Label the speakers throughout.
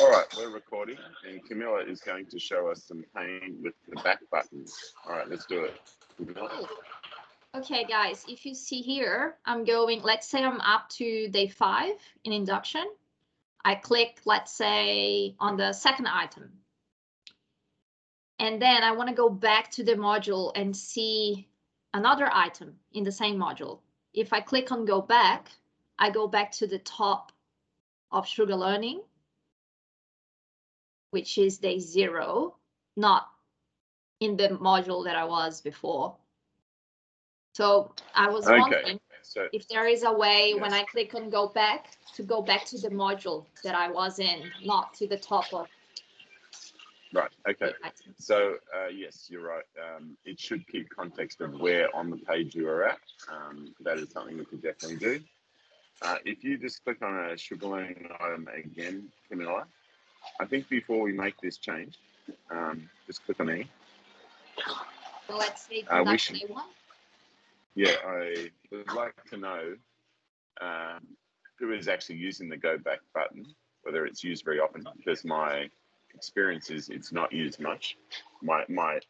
Speaker 1: All right, we're recording, and Camilla is going to show us some pain with the back buttons. All right, let's do it. Camilla?
Speaker 2: Okay, guys, if you see here, I'm going, let's say I'm up to day five in induction. I click, let's say, on the second item. And then I want to go back to the module and see another item in the same module. If I click on go back, I go back to the top of SugarLearning, which is day zero, not in the module that I was before. So I was
Speaker 1: Okay,
Speaker 2: wondering
Speaker 1: so
Speaker 2: if there is a way when I click on go back to go back to the module that I was in, not to the top of
Speaker 1: right, okay. So uh, yes, you're right. Um, it should keep context of where on the page you are at. Um, that is something we could definitely do. Uh, if you just click on a SugarLearning item again, Camilla, I think before we make this change, um, just click on E.
Speaker 2: Let's say
Speaker 1: Uh, we should-
Speaker 2: one.
Speaker 1: Yeah, I would like to know um, who is actually using the go back button, whether it's used very often, because my experience is it's not used much. My my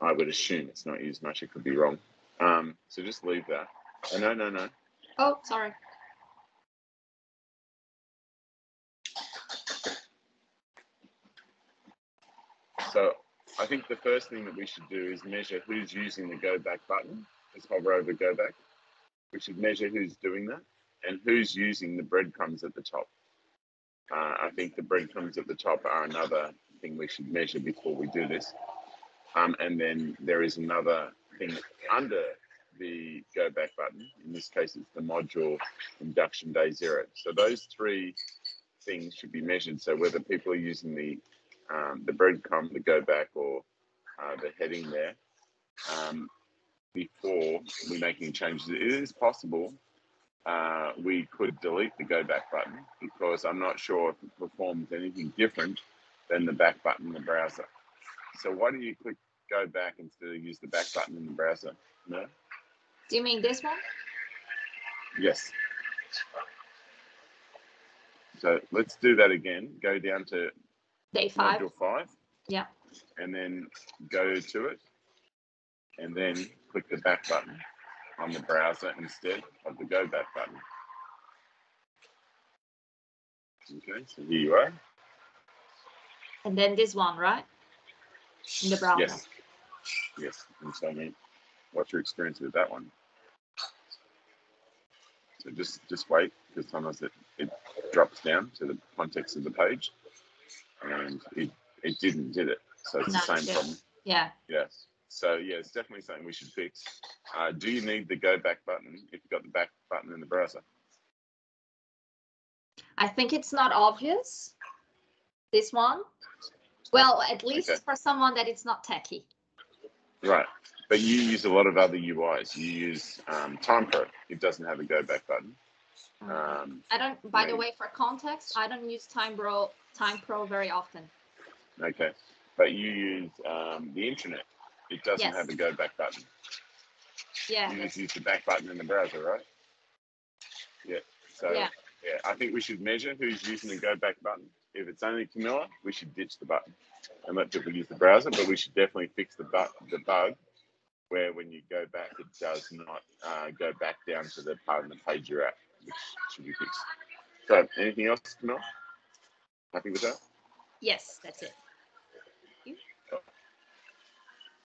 Speaker 1: I would assume it's not used much. It could be wrong. Um, so just leave that. Oh, no, no, no.
Speaker 2: Oh, sorry.
Speaker 1: So I think the first thing that we should do is measure who's using the go back button. Let's hover over go back. We should measure who's doing that and who's using the breadcrumbs at the top. Uh, I think the breadcrumbs at the top are another thing we should measure before we do this. Um, and then there is another thing under the go back button. In this case, it's the module induction day zero. So those three things should be measured. So whether people are using the um, the breadcrumb, the go back, or uh, the heading there um, before we make any changes. It is possible uh, we could delete the go back button because I'm not sure if it performs anything different than the back button in the browser. So why do you click go back instead of use the back button in the browser? No?
Speaker 2: Do you mean this one?
Speaker 1: Yes. So let's do that again. Go down to
Speaker 2: Day five?
Speaker 1: module five.
Speaker 2: Yeah.
Speaker 1: And then go to it, and then click the back button on the browser instead of the go back button. Okay, so here you are.
Speaker 2: And then this one, right? In the browser.
Speaker 1: Yes. Yes. And so, I mean, what's your experience with that one? So just just wait because sometimes it, it drops down to the context of the page, and it it didn't, did it? So it's
Speaker 2: No,
Speaker 1: the same problem.
Speaker 2: Yeah.
Speaker 1: Yes. So yeah, it's definitely something we should fix. Uh, do you need the go back button if you've got the back button in the browser?
Speaker 2: I think it's not obvious. This one. Well, at least
Speaker 1: Okay.
Speaker 2: for someone that it's not techie.
Speaker 1: Right. But you use a lot of other UIs. You use um, TimePro. It doesn't have a go back button. Um,
Speaker 2: I don't, by the way, for context, I don't use TimePro, Time Pro very often.
Speaker 1: okay. But you use um, the internet. It doesn't
Speaker 2: Yes.
Speaker 1: have a go back button.
Speaker 2: Yeah.
Speaker 1: You just use the back button in the browser, right? Yeah. So
Speaker 2: Yeah.
Speaker 1: yeah, I think we should measure who's using the go back button. If it's only Camilla, we should ditch the button and let people use the browser. But we should definitely fix the bu- the bug where when you go back, it does not uh, go back down to the part of the page you're at, should be fixed. So anything else, Camilla? Happy with that?
Speaker 2: Yes, that's it.